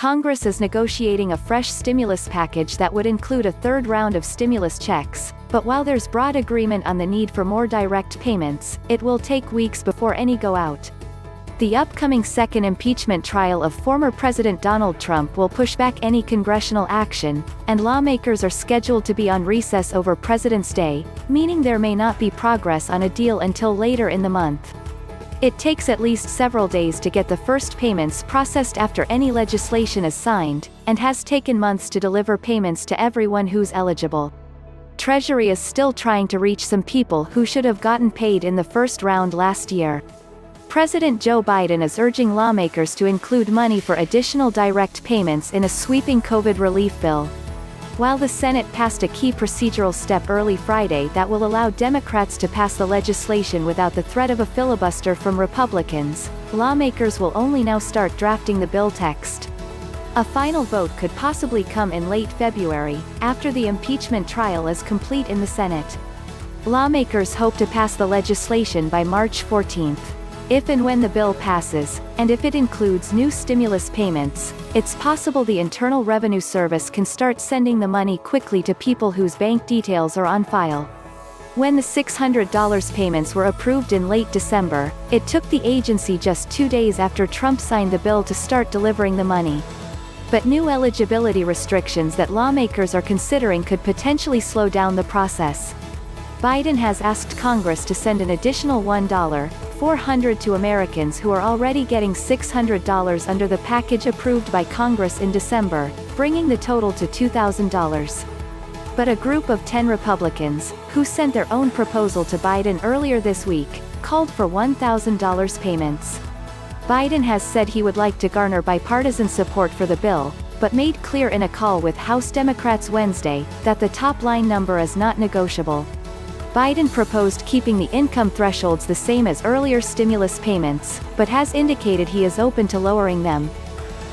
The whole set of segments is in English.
Congress is negotiating a fresh stimulus package that would include a third round of stimulus checks, but while there's broad agreement on the need for more direct payments, it will take weeks before any go out. The upcoming second impeachment trial of former President Donald Trump will push back any congressional action, and lawmakers are scheduled to be on recess over President's Day, meaning there may not be progress on a deal until later in the month. It takes at least several days to get the first payments processed after any legislation is signed, and has taken months to deliver payments to everyone who's eligible. Treasury is still trying to reach some people who should have gotten paid in the first round last year. President Joe Biden is urging lawmakers to include money for additional direct payments in a sweeping COVID relief bill. While the Senate passed a key procedural step early Friday that will allow Democrats to pass the legislation without the threat of a filibuster from Republicans, lawmakers will only now start drafting the bill text. A final vote could possibly come in late February, after the impeachment trial is complete in the Senate. Lawmakers hope to pass the legislation by March 14. If and when the bill passes, and if it includes new stimulus payments, it's possible the Internal Revenue Service can start sending the money quickly to people whose bank details are on file. When the $600 payments were approved in late December, it took the agency just two days after Trump signed the bill to start delivering the money. But new eligibility restrictions that lawmakers are considering could potentially slow down the process. Biden has asked Congress to send an additional $1, 400 to Americans who are already getting $600 under the package approved by Congress in December, bringing the total to $2,000. But a group of 10 Republicans, who sent their own proposal to Biden earlier this week, called for $1,000 payments. Biden has said he would like to garner bipartisan support for the bill, but made clear in a call with House Democrats Wednesday, that the top line number is not negotiable. Biden proposed keeping the income thresholds the same as earlier stimulus payments, but has indicated he is open to lowering them.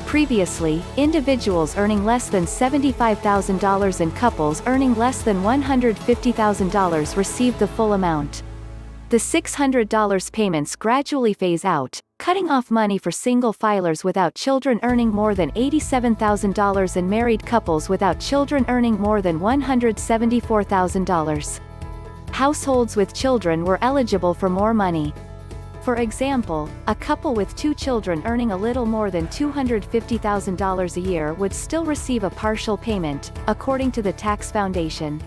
Previously, individuals earning less than $75,000 and couples earning less than $150,000 received the full amount. The $600 payments gradually phase out, cutting off money for single filers without children earning more than $87,000 and married couples without children earning more than $174,000 households with children were eligible for more money. For example, a couple with two children earning a little more than $250,000 a year would still receive a partial payment, according to the Tax Foundation.